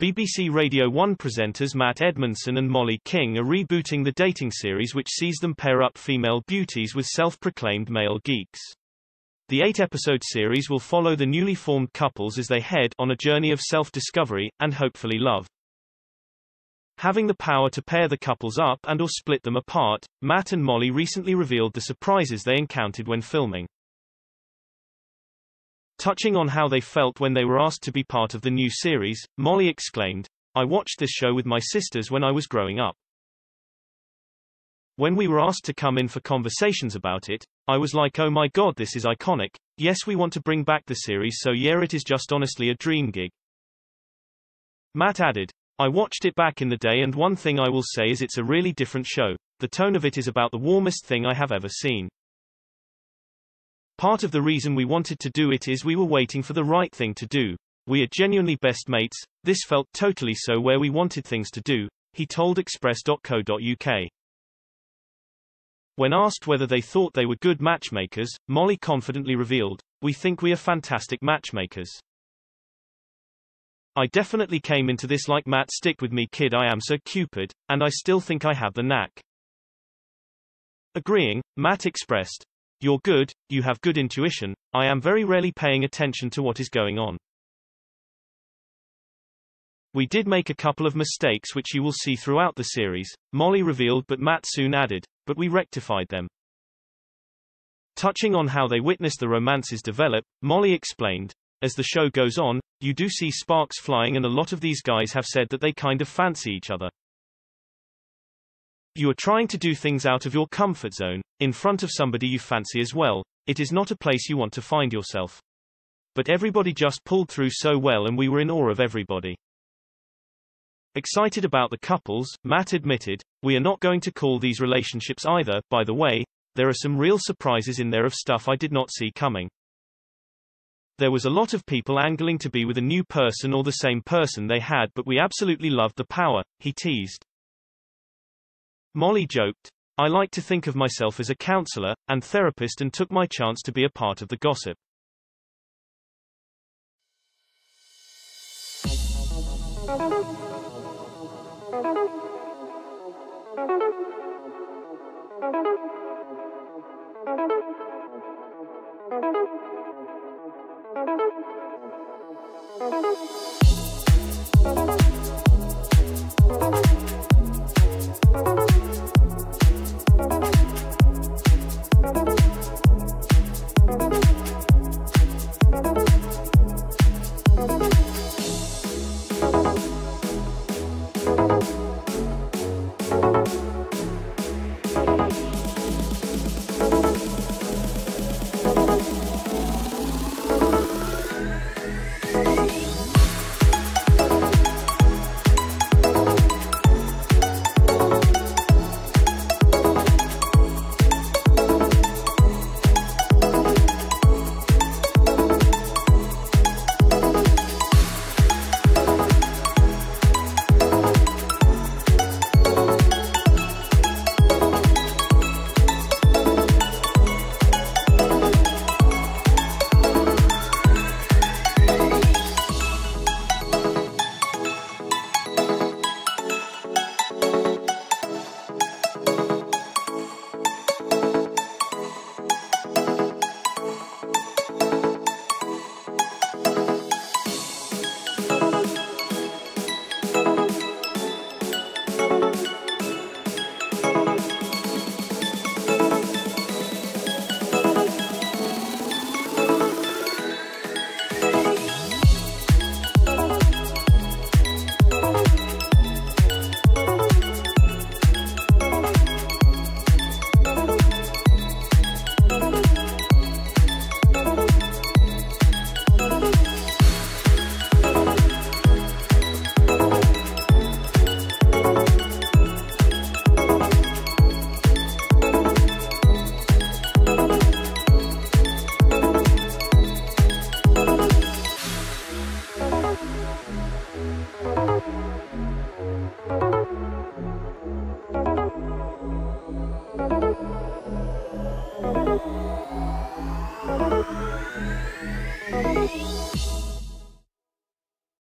BBC Radio 1 presenters Matt Edmondson and Mollie King are rebooting the dating series which sees them pair up female beauties with self-proclaimed male geeks. The eight-episode series will follow the newly formed couples as they head on a journey of self-discovery, and hopefully love. Having the power to pair the couples up and or split them apart, Matt and Mollie recently revealed the surprises they encountered when filming. Touching on how they felt when they were asked to be part of the new series, Mollie exclaimed, I watched this show with my sisters when I was growing up. When we were asked to come in for conversations about it, I was like oh my god this is iconic, yes we want to bring back the series so yeah it is just honestly a dream gig. Matt added, I watched it back in the day and one thing I will say is it's a really different show, the tone of it is about the warmest thing I have ever seen. Part of the reason we wanted to do it is we were waiting for the right thing to do. We are genuinely best mates, this felt totally so where we wanted things to do, he told Express.co.uk. When asked whether they thought they were good matchmakers, Mollie confidently revealed, We think we are fantastic matchmakers. I definitely came into this like Matt stick with me kid I am so Cupid, and I still think I have the knack. Agreeing, Matt expressed, you're good, you have good intuition, I am very rarely paying attention to what is going on. We did make a couple of mistakes which you will see throughout the series, Mollie revealed but Matt soon added, but we rectified them. Touching on how they witnessed the romances develop, Mollie explained, as the show goes on, you do see sparks flying and a lot of these guys have said that they kind of fancy each other. You are trying to do things out of your comfort zone, in front of somebody you fancy as well. It is not a place you want to find yourself. But everybody just pulled through so well and we were in awe of everybody. Excited about the couples, Matt admitted, we are not going to call these relationships either, by the way, there are some real surprises in there of stuff I did not see coming. There was a lot of people angling to be with a new person or the same person they had but we absolutely loved the power, he teased. Mollie joked, I like to think of myself as a counselor, and therapist and took my chance to be a part of the gossip. Música